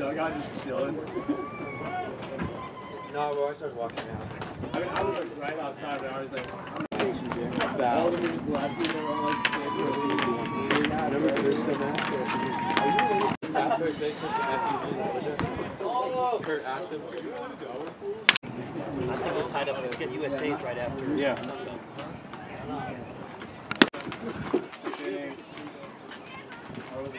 dugout just chilling. no, I started walking out. I mean, I was like right outside, and I was like all of them just left, and they were all like, Remember Krista Master? After they took the FTV, Kurt asked him, I think we're tied up. Let's get USA's right after. Yeah. Sunday. six innings. I was